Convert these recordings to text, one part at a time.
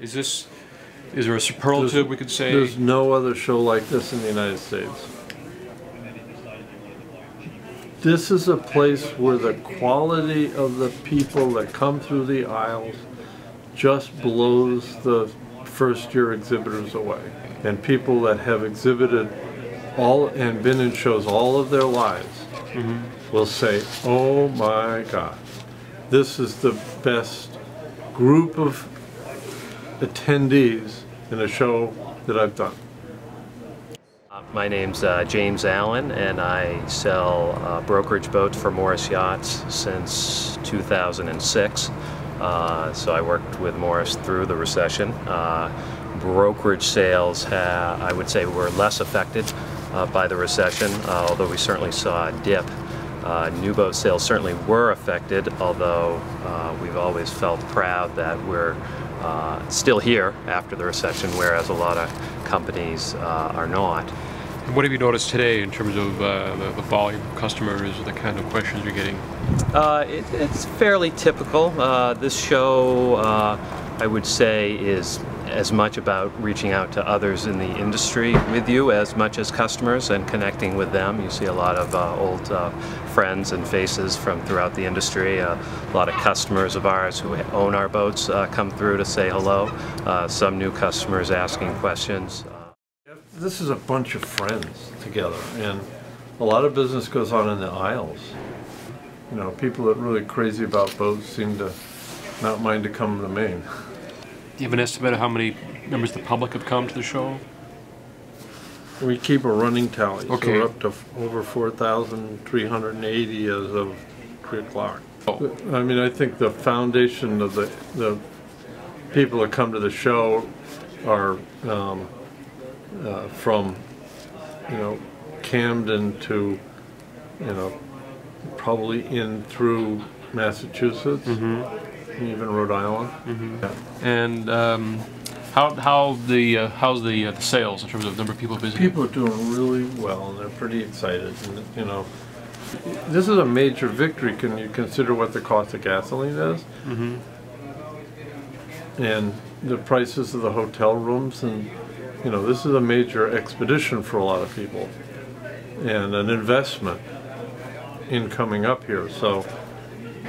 Is this, is there a superlative we could say? There's no other show like this in the United States. This is a place where the quality of the people that come through the aisles just blows the first year exhibitors away. And people that have exhibited all and been in shows all of their lives mm-hmm. will say, oh my God, this is the best group of attendees in a show that I've done. My name's uh, James Allen, and I sell uh, brokerage boats for Morris Yachts since 2006. Uh, so I worked with Morris through the recession. Uh, brokerage sales, I would say, were less affected uh, by the recession, although we certainly saw a dip. Uh, new boat sales certainly were affected, although uh, we've always felt proud that we're uh, still here after the recession, whereas a lot of companies uh, are not. And What have you noticed today in terms of uh, the, the volume of customers, or the kind of questions you're getting? Uh, it, it's fairly typical. Uh, this show, uh, I would say, is as much about reaching out to others in the industry with you as much as customers and connecting with them. You see a lot of uh, old uh, friends and faces from throughout the industry. Uh, a lot of customers of ours who own our boats uh, come through to say hello. Uh, some new customers asking questions. This is a bunch of friends together, and a lot of business goes on in the aisles. You know, people that are really crazy about boats seem to not mind to come to Maine. Do you have an estimate of how many members of the public have come to the show? We keep a running tally, so Okay. we're up to f- over 4,380 as of 3 o'clock. Oh. I mean, I think the foundation of the, the people that come to the show are um, uh, from, you know, Camden to, you know, probably in through Massachusetts, Mm-hmm. Even Rhode Island. Yeah. And um, how, how the, uh, how's the, uh, the sales in terms of number of people visiting? People are doing really well and they're pretty excited and, you know, this is a major victory. Can you consider what the cost of gasoline is? Mhm. And the prices of the hotel rooms and, you know, this is a major expedition for a lot of people. And an investment in coming up here. So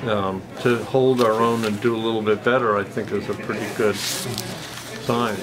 um, to hold our own and do a little bit better, I think is a pretty good sign.